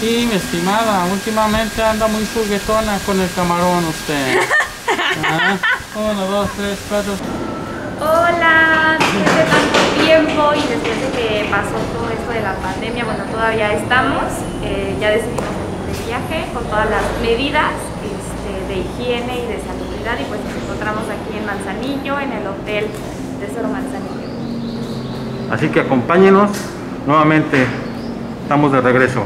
Sí, mi estimada, últimamente anda muy juguetona con el camarón usted. Ah, uno, dos, tres, cuatro. Hola, después de tanto tiempo y después de que pasó todo esto de la pandemia, bueno, todavía estamos, eh, ya decidimos de viaje con todas las medidas este, de higiene y de salubridad y pues nos encontramos aquí en Manzanillo, en el Hotel Tesoro Manzanillo. Así que acompáñenos nuevamente. Estamos de regreso.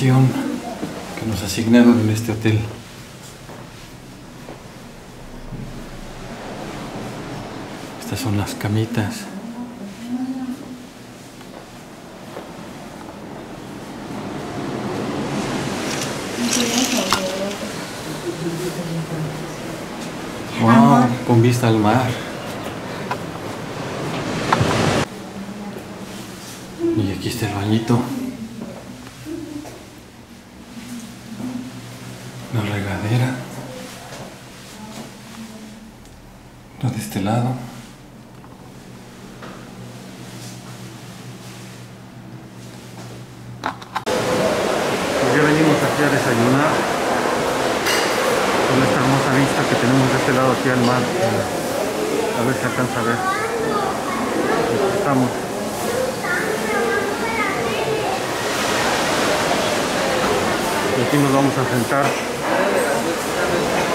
Que nos asignaron en este hotel. Estas son las camitas. Wow, con vista al mar. Y aquí está el bañito. La regadera. La de este lado. Pues ya venimos aquí a desayunar. Con esta hermosa vista que tenemos de este lado aquí al mar. A ver si alcanza a ver. Aquí estamos. Aquí nos vamos a sentar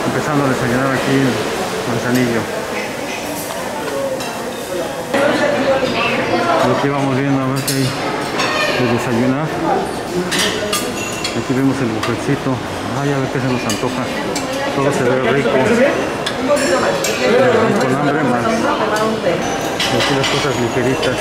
empezando a desayunar aquí en Manzanillo. Aquí vamos viendo a ver qué hay de desayunar. Aquí vemos el bufetcito. Ay, a ver qué se nos antoja. Todo se ve rico. Y con hambre más. Aquí las cosas ligeritas.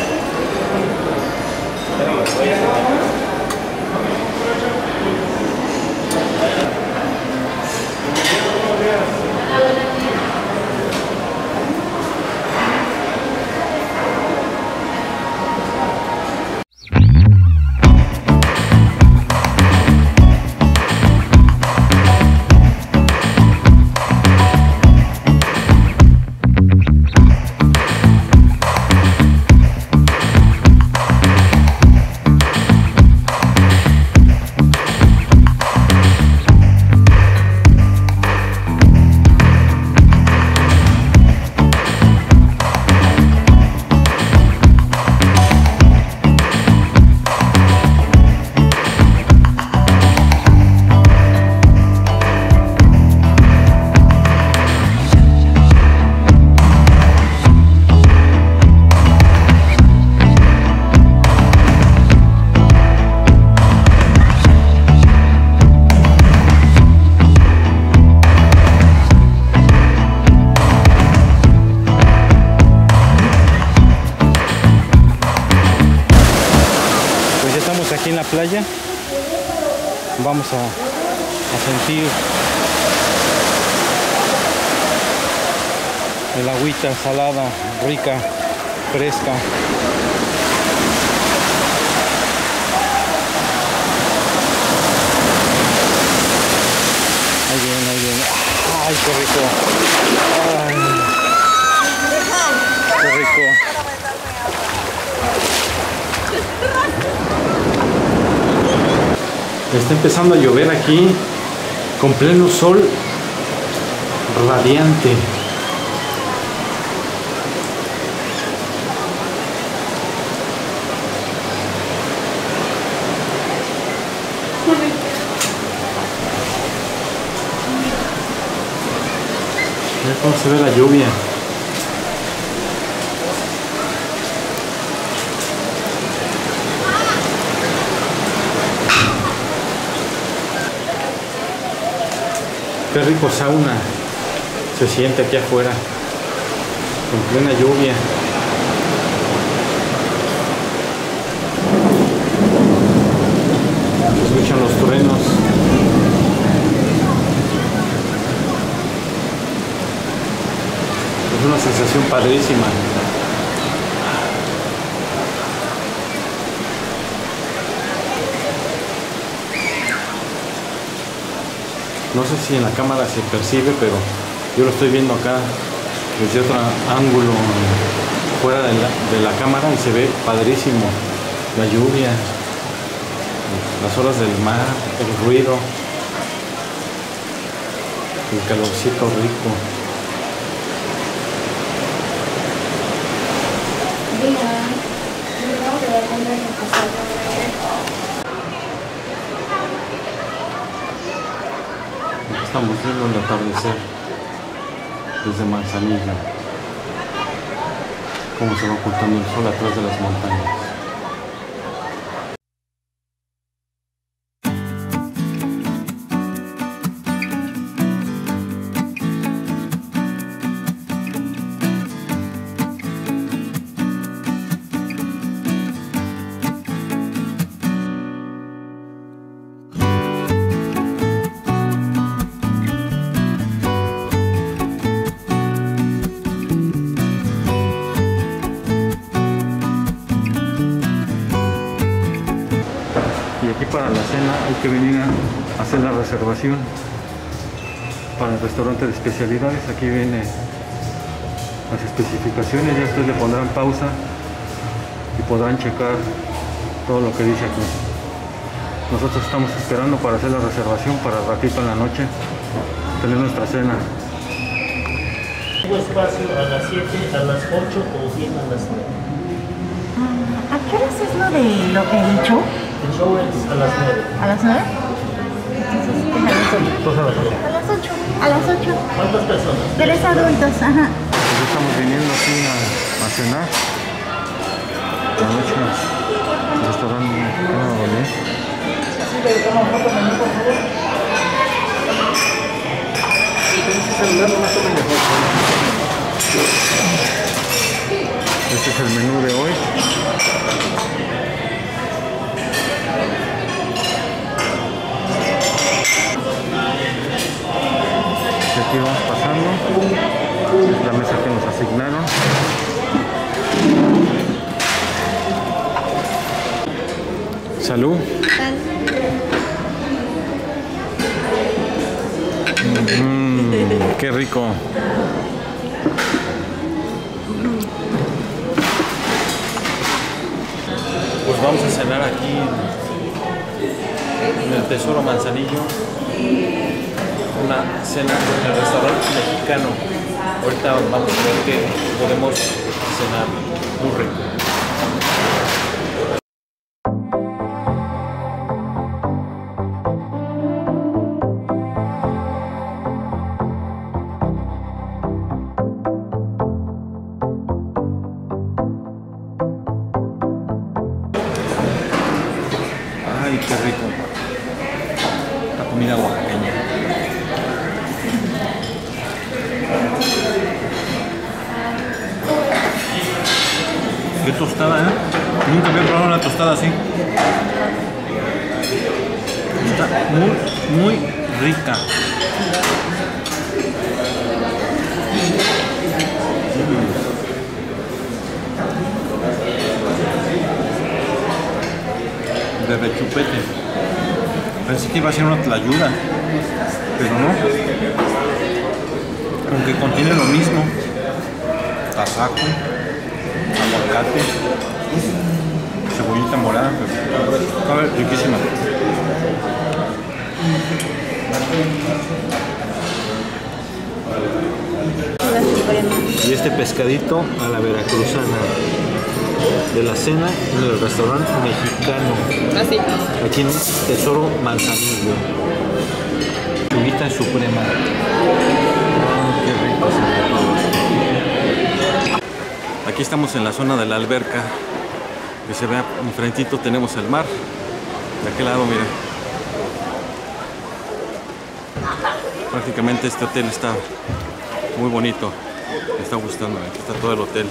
Aquí en la playa. Vamos a, a sentir el agüita salada, rica, fresca. Ahí viene, ahí viene. Ay, qué rico. Ay, qué rico. Está empezando a llover aquí con pleno sol radiante. Mira cómo se ve la lluvia. Qué rico sauna se siente aquí afuera, en plena lluvia. Se escuchan los truenos. Es una sensación padrísima. No sé si en la cámara se percibe, pero yo lo estoy viendo acá desde otro ángulo fuera de la, cámara y se ve padrísimo. La lluvia, las olas del mar, el ruido, el calorcito rico. Estamos viendo el atardecer desde Manzanillo. Cómo se va ocultando el sol atrás de las montañas. Aquí para la cena hay que venir a hacer la reservación para el restaurante de especialidades. Aquí viene las especificaciones, ya ustedes le pondrán pausa y podrán checar todo lo que dice aquí. Nosotros estamos esperando para hacer la reservación para ratito en la noche, tener nuestra cena. Tengo espacio a las 7, a las 8 o bien a las 9. ¿A qué horas es lo de lo que he dicho? El show es a las 9. ¿A las 9? Entonces, ¿qué es a las 8? Entonces, a las ocho. A las 8. A las 8. ¿Cuántas personas? Tres adultos, ajá. Pues estamos viniendo aquí a, a cenar. La noche, el restaurante Cama Bolé. Este es el menú de hoy. Aquí vamos pasando. Es la mesa que nos asignaron. Salud. Mm, qué rico. Pues vamos a cenar aquí en el Tesoro Manzanillo. Una cena en el restaurante mexicano. Ahorita vamos a ver que podemos cenar muy. Riquísima. Y este pescadito a la veracruzana de la cena en el restaurante mexicano. Así. Aquí en Tesoro Manzanillo. Chulita suprema. Ah, qué rico se ve todo esto. Aquí estamos en la zona de la alberca. Que se vea enfrentito tenemos el mar. De aquel lado, miren. Prácticamente este hotel está muy bonito. Me está gustando. Aquí está todo el hotel.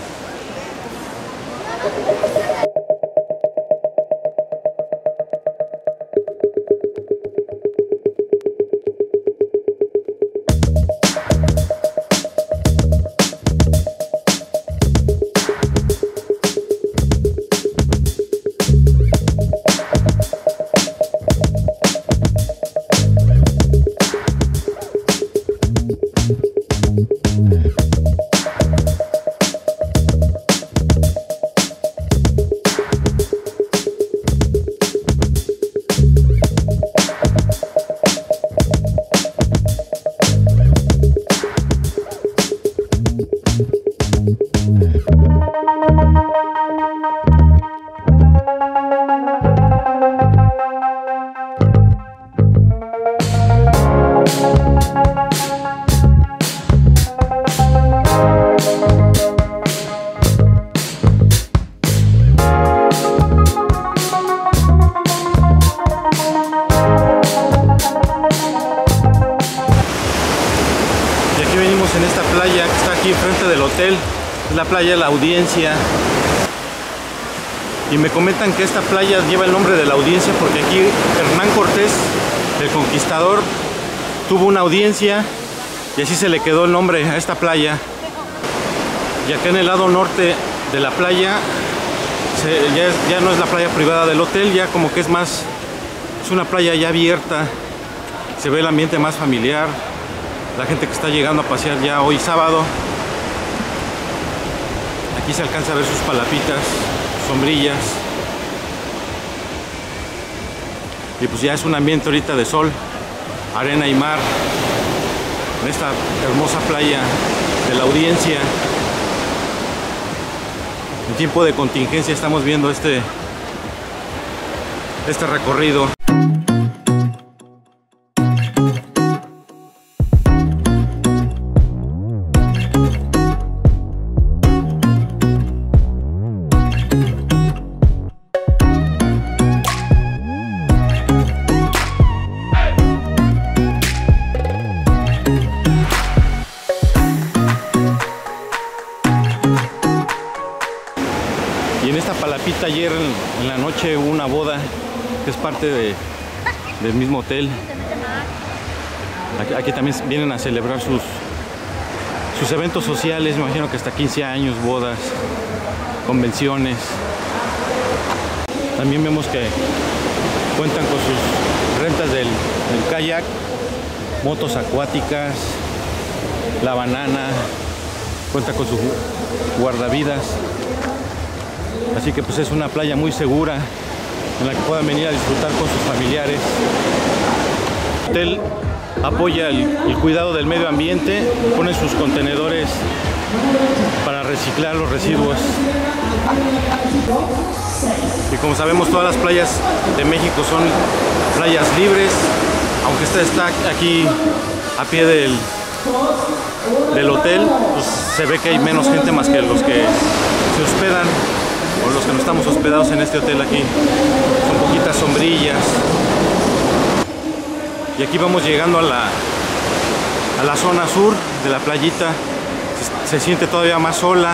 Playa que está aquí enfrente del hotel. Es la playa La Audiencia. Y me comentan que esta playa lleva el nombre de la audiencia porque aquí Hernán Cortés, el conquistador, tuvo una audiencia y así se le quedó el nombre a esta playa. Y acá en el lado norte de la playa ya no es la playa privada del hotel, ya como que es más, es una playa ya abierta, se ve el ambiente más familiar, la gente que está llegando a pasear ya hoy sábado. Aquí se alcanza a ver sus palapitas, sombrillas. Y pues ya es un ambiente ahorita de sol, arena y mar en esta hermosa playa de la audiencia. En tiempo de contingencia estamos viendo este, este recorrido. Del mismo hotel. Aquí, también vienen a celebrar sus, sus eventos sociales, me imagino que hasta 15 años, bodas, convenciones. También vemos que cuentan con sus rentas del, del kayak, motos acuáticas, la banana, cuenta con su guardavidas. Así que pues es una playa muy segura en la que puedan venir a disfrutar con sus familiares. El hotel apoya el, cuidado del medio ambiente, pone sus contenedores para reciclar los residuos. Y como sabemos todas las playas de México son playas libres, aunque esta está aquí a pie del, del hotel, pues se ve que hay menos gente más que los que se hospedan o los que no estamos hospedados en este hotel aquí. Son poquitas sombrillas. Y aquí vamos llegando a la, a la zona sur de la playita. Se, se siente todavía más sola.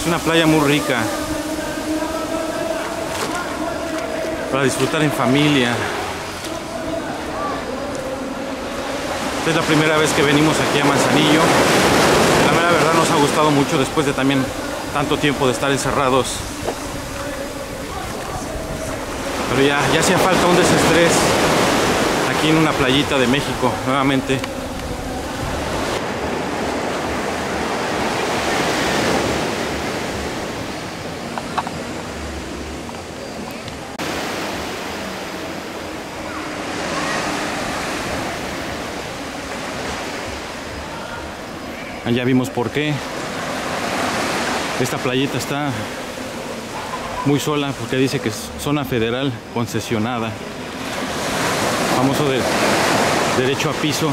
Es una playa muy rica. Para disfrutar en familia. Esta es la primera vez que venimos aquí a Manzanillo. Nos ha gustado mucho después de también tanto tiempo de estar encerrados. Pero ya, ya hacía falta un desestrés aquí en una playita de México nuevamente. Ya vimos por qué. Esta playita está muy sola porque dice que es zona federal concesionada. Famoso de derecho a piso.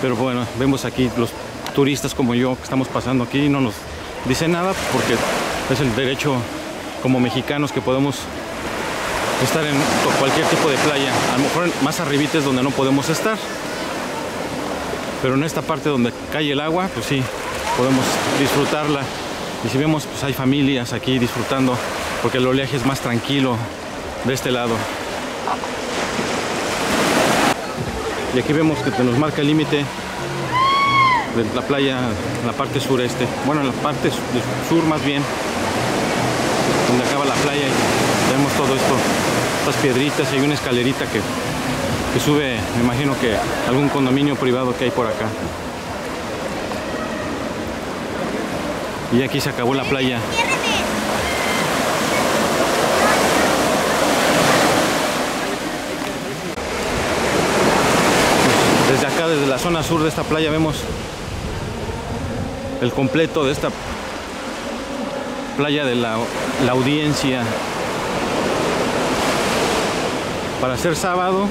Pero bueno, vemos aquí los turistas como yo que estamos pasando aquí y no nos dicen nada porque es el derecho como mexicanos que podemos estar en cualquier tipo de playa. A lo mejor más arribita es donde no podemos estar. Pero en esta parte donde cae el agua, pues sí, podemos disfrutarla. Y si vemos, pues hay familias aquí disfrutando, porque el oleaje es más tranquilo de este lado. Y aquí vemos que nos marca el límite de la playa la parte sureste. Bueno, en la parte sur más bien, donde acaba la playa y vemos todo esto, estas piedritas y hay una escalerita que que sube, me imagino que algún condominio privado que hay por acá. Y aquí se acabó la playa. Desde acá, desde la zona sur de esta playa, vemos el completo de esta playa de la, la audiencia. Para ser sábado,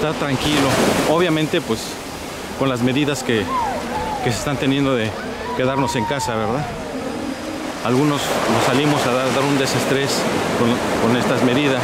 está tranquilo. Obviamente, pues con las medidas que, que se están teniendo de quedarnos en casa, ¿verdad? Algunos nos salimos a dar, un desestrés con estas medidas.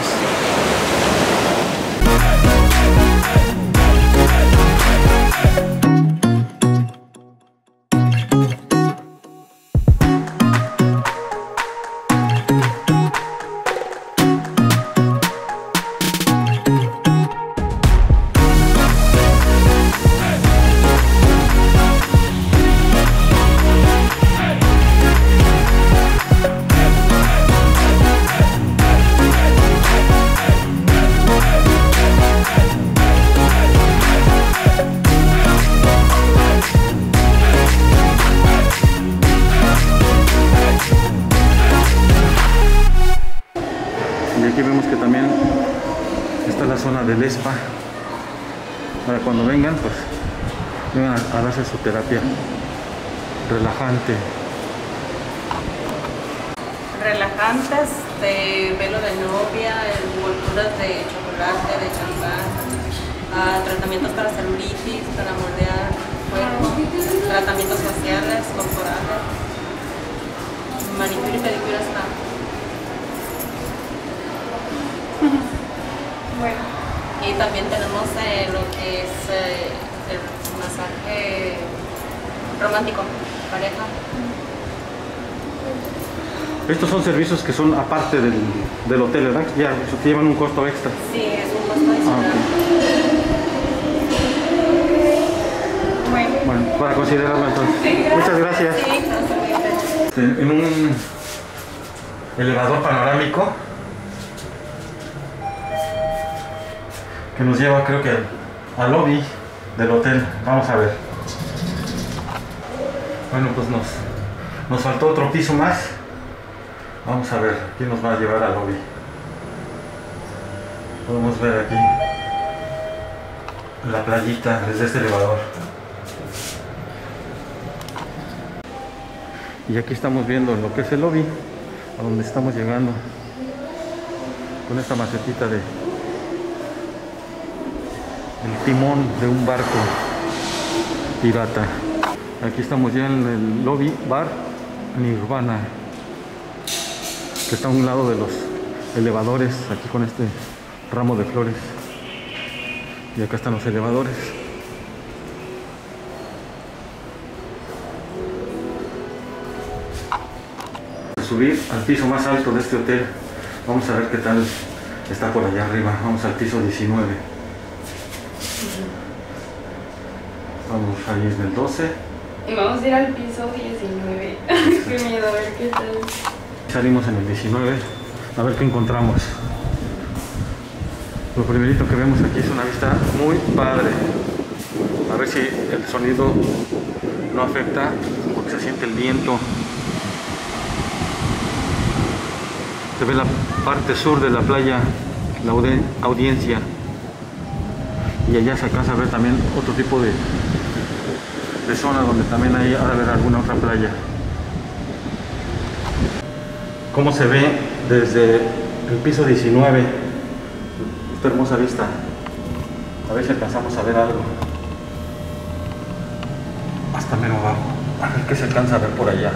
Cuando vengan, pues vengan a, a darse su terapia relajante. relajantes de velo de novia, envolturas de chocolate, de champán, ah, tratamientos para celulitis, para moldear cuerpo, tratamientos faciales, corporales, manicure y pedicure hasta. Bueno, Y también tenemos eh, lo que es eh, el masaje romántico, pareja. Estos son servicios que son aparte del, del hotel, ¿verdad? Ya llevan un costo extra. Sí, es un costo adicional. bueno. Bueno, para considerarlo entonces. Muchas gracias. Sí, no se olvide. Este, En un elevador panorámico que nos lleva creo que al lobby del hotel. Vamos a ver. Bueno, pues nos, nos faltó otro piso más. Vamos a ver quién nos va a llevar al lobby. Podemos ver aquí la playita desde este elevador. Y aquí estamos viendo lo que es el lobby, a donde estamos llegando con esta macetita de el timón de un barco pirata. Aquí estamos ya en el lobby bar Nirvana, que está a un lado de los elevadores, aquí con este ramo de flores. Y acá están los elevadores. subir al piso más alto de este hotel. Vamos a ver qué tal está por allá arriba. Vamos al piso 19. Vamos ahí en el 12. Y vamos a ir al piso 19. qué miedo, a ver qué tal. Salimos en el 19. A ver qué encontramos. Lo primerito que vemos aquí es una vista muy padre. A ver si el sonido no afecta porque se siente el viento. Se ve la parte sur de la playa, la audi- audiencia. Y allá se alcanza a ver también otro tipo de, zona donde también hay ha de haber alguna otra playa. Cómo se ve desde el piso 19 esta hermosa vista. A ver si alcanzamos a ver algo. Hasta menos abajo. A ver qué se alcanza a ver por allá.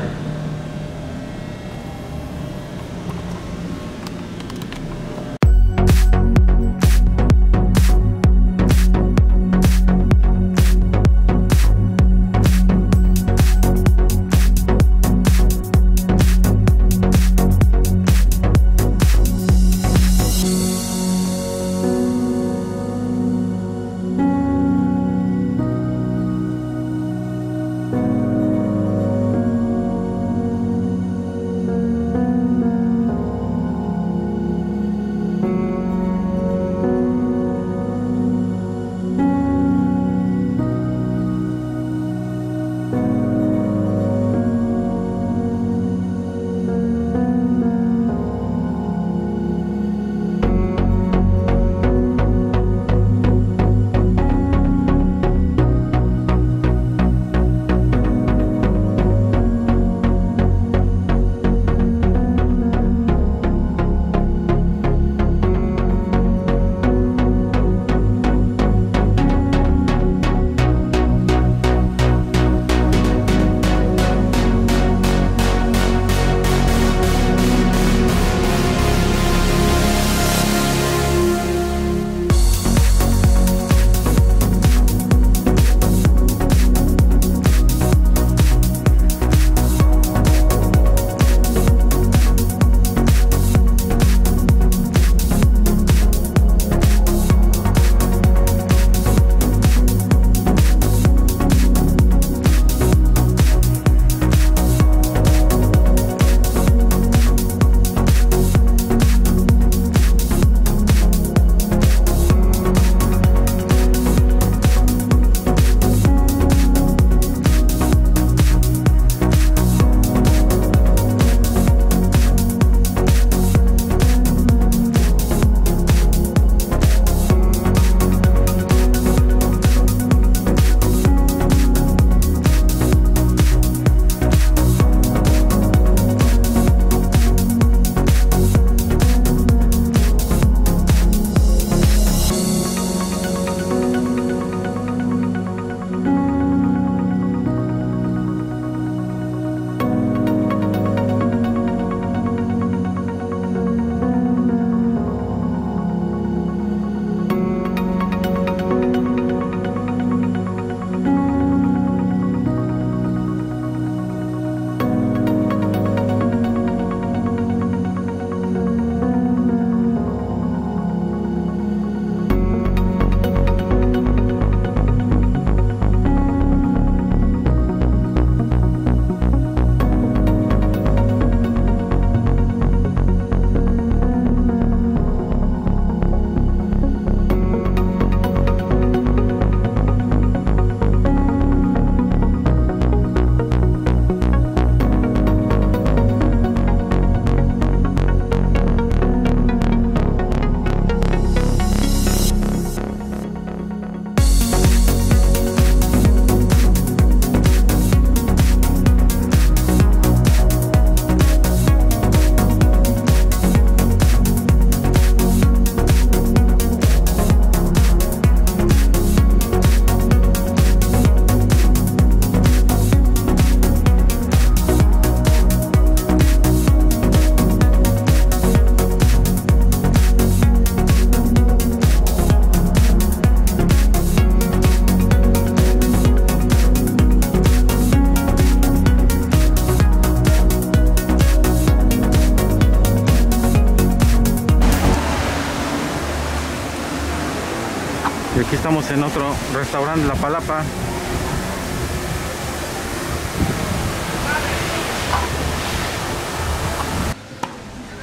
Restaurante La Palapa.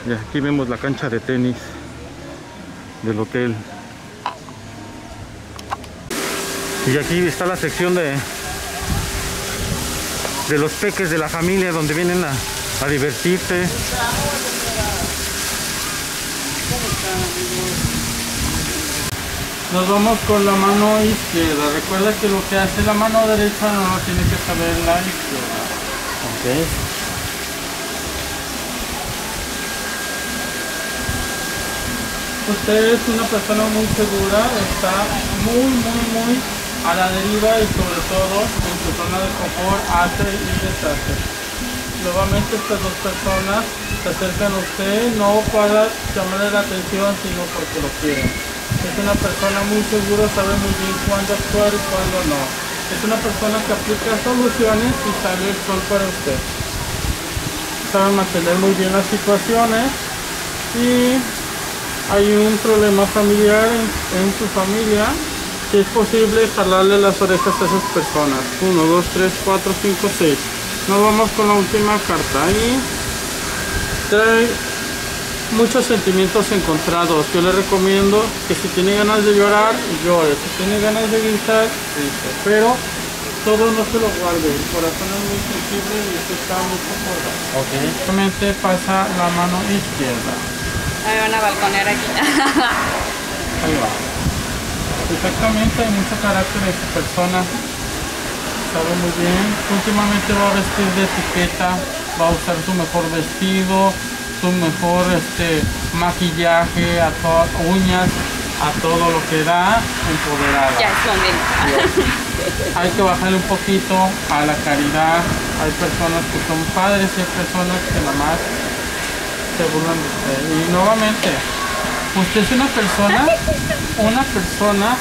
Y aquí vemos la cancha de tenis del hotel. Y aquí está la sección de de los peques de la familia donde vienen a, a divertirse. Nos vamos con la mano izquierda. Recuerda que lo que hace la mano derecha no lo tiene que saber la izquierda. Ok. Usted es una persona muy segura, está muy, muy, muy a la deriva y sobre todo en su zona de confort hace y deshace. Nuevamente estas dos personas se acercan a usted no para llamarle la atención, sino porque lo quieren. Es una persona muy segura, sabe muy bien cuándo actuar y cuándo no. Es una persona que aplica soluciones y sale el sol para usted. Sabe mantener muy bien las situaciones y hay un problema familiar en, en su familia si es posible jalarle las orejas a esas personas 1, 2, 3, 4, 5, 6 nos vamos con la última carta y muchos sentimientos encontrados yo le recomiendo que si tiene ganas de llorar llore si tiene ganas de gritar grite pero todo no se lo guarde el corazón es muy sensible y usted está mucho por dar Ok. Solamente pasa la mano izquierda Me van a balconear aquí. Ahí va. Exactamente, hay mucho carácter en esta persona. Sabe muy bien. Últimamente va a vestir de etiqueta, va a usar su mejor vestido, su mejor este, maquillaje, a todas uñas, a todo lo que da, empoderada. ya es. Hay que bajarle un poquito a la caridad. Hay personas que son padres y hay personas que nada más se burlan de usted. Y nuevamente, usted es una persona, una persona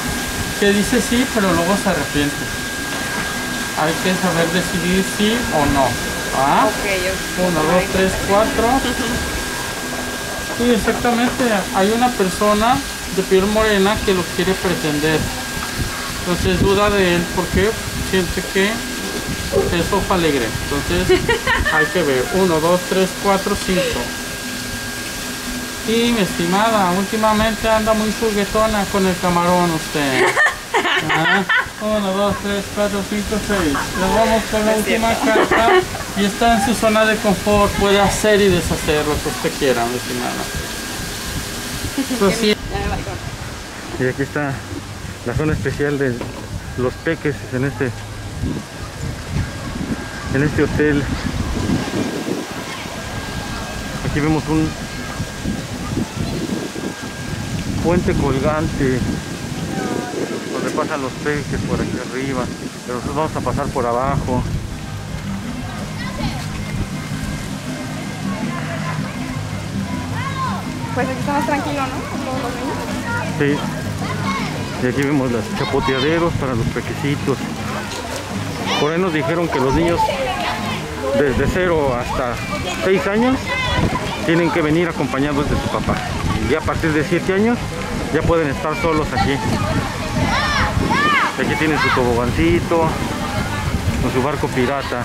que dice sí, pero luego se arrepiente. Hay que saber decidir sí o no. ¿Ah? Ok, ok. Uno, dos, tres, cuatro. Sí, exactamente. Hay una persona de piel morena que lo quiere pretender. Entonces duda de él porque siente que es sopa alegre. Entonces hay que ver. Uno, dos, tres, cuatro, cinco. Y mi estimada, últimamente anda muy juguetona con el camarón usted. Ah, Uno, dos, tres, cuatro, cinco, seis. Le vamos con la última carta y está en su zona de confort. Puede hacer y deshacer lo que usted quiera, mi estimada. Y aquí está la zona especial de los peques en este en este hotel. Aquí vemos un puente colgante pasan los peques por aquí arriba, pero nosotros vamos a pasar por abajo. Pues aquí está más tranquilo, ¿no? Todos los niños. Sí. Y aquí vemos los chapoteaderos para los pequecitos. Por ahí nos dijeron que los niños desde 0 hasta 6 años tienen que venir acompañados de su papá. Y a partir de 7 años ya pueden estar solos aquí. Aquí tienen su tobogancito, con su barco pirata.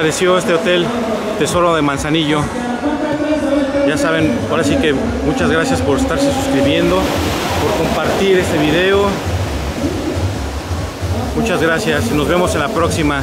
Pareció este hotel Tesoro de Manzanillo? Ya saben, ahora sí que muchas gracias por estarse suscribiendo, por compartir este video. Muchas gracias, nos vemos en la próxima.